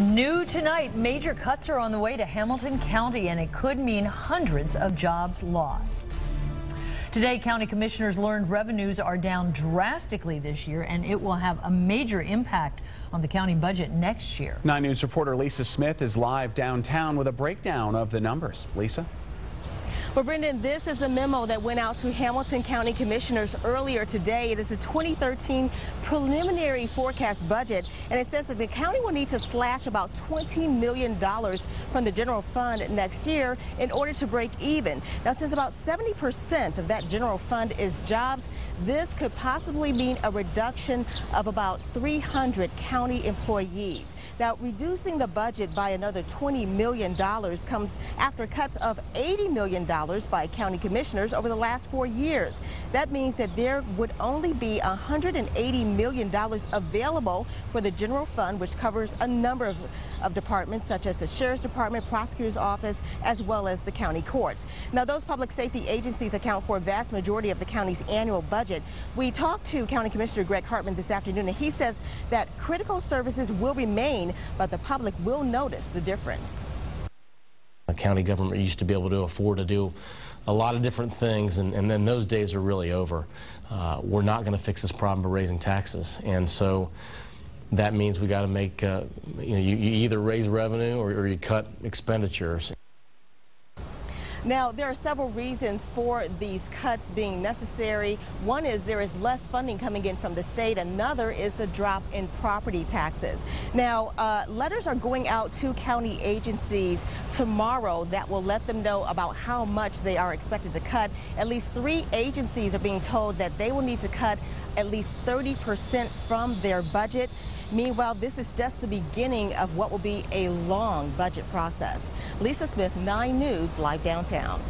New tonight, major cuts are on the way to Hamilton County, and it could mean hundreds of jobs lost. Today, county commissioners learned revenues are down drastically this year, and it will have a major impact on the county budget next year. 9 News reporter Lisa Smith is live downtown with a breakdown of the numbers. Lisa? Well, Brendan, this is the memo that went out to Hamilton County Commissioners earlier today. It is the 2013 preliminary forecast budget, and it says that the county will need to slash about $20 million from the general fund next year in order to break even. Now, since about 70% of that general fund is jobs, this could possibly mean a reduction of about 300 county employees. Now, reducing the budget by another $20 million comes after cuts of $80 million by county commissioners over the last four years. That means that there would only be $180 million available for the general fund, which covers a number of, of departments such as the Sheriff's Department, Prosecutor's Office, as well as the county courts. Now, those public safety agencies account for a vast majority of the county's annual budget. We talked to County Commissioner Greg Hartmann this afternoon, and he says that critical services will remain but the public will notice the difference. The county government used to be able to afford to do a lot of different things, and, and then those days are really over. Uh, we're not going to fix this problem by raising taxes, and so that means we got to make, uh, you know, you, you, either raise revenue or, or you cut expenditures. Now, there are several reasons for these cuts being necessary. One is there is less funding coming in from the state. Another is the drop in property taxes. Now, uh, letters are going out to county agencies tomorrow that will let them know about how much they are expected to cut. At least three agencies are being told that they will need to cut at least 30% from their budget. Meanwhile, this is just the beginning of what will be a long budget process. Lisa Smith, 9 News, live downtown.